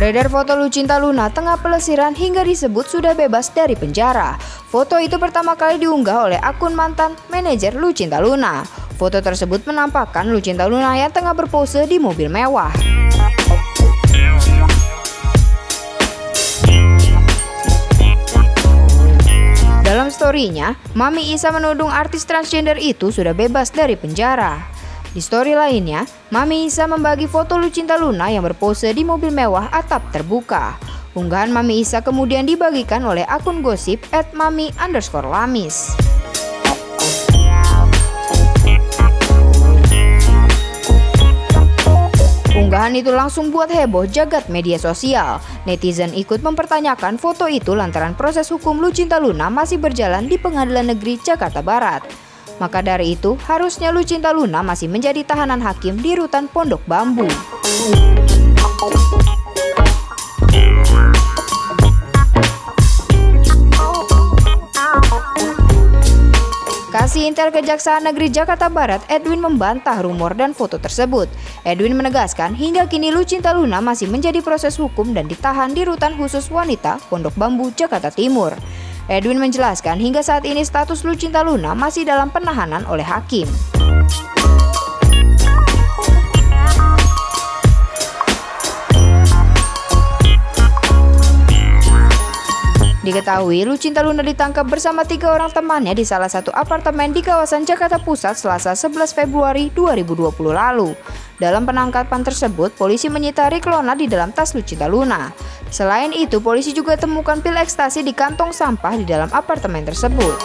Beredar foto Lucinta Luna tengah pelesiran hingga disebut sudah bebas dari penjara. Foto itu pertama kali diunggah oleh akun mantan manajer Lucinta Luna. Foto tersebut menampakkan Lucinta Luna yang tengah berpose di mobil mewah. Dalam storynya, Mami Isa menudung artis transgender itu sudah bebas dari penjara. Di story lainnya, Mami Isa membagi foto Lucinta Luna yang berpose di mobil mewah atap terbuka. Unggahan Mami Isa kemudian dibagikan oleh akun gosip at mami underscore lamis. Unggahan itu langsung buat heboh jagat media sosial. Netizen ikut mempertanyakan foto itu lantaran proses hukum Lucinta Luna masih berjalan di Pengadilan Negeri Jakarta Barat. Maka dari itu, harusnya Lucinta Luna masih menjadi tahanan hakim di rutan Pondok Bambu. Kasih Intel Kejaksaan Negeri Jakarta Barat, Edwin membantah rumor dan foto tersebut. Edwin menegaskan hingga kini Lucinta Luna masih menjadi proses hukum dan ditahan di rutan khusus wanita Pondok Bambu, Jakarta Timur. Edwin menjelaskan hingga saat ini status Lucinta Luna masih dalam penahanan oleh hakim. Diketahui, Lucinta Luna ditangkap bersama tiga orang temannya di salah satu apartemen di kawasan Jakarta Pusat selasa 11 Februari 2020 lalu. Dalam penangkapan tersebut, polisi menyita Riklona di dalam tas Lucinta Luna. Selain itu, polisi juga temukan pil ekstasi di kantong sampah di dalam apartemen tersebut.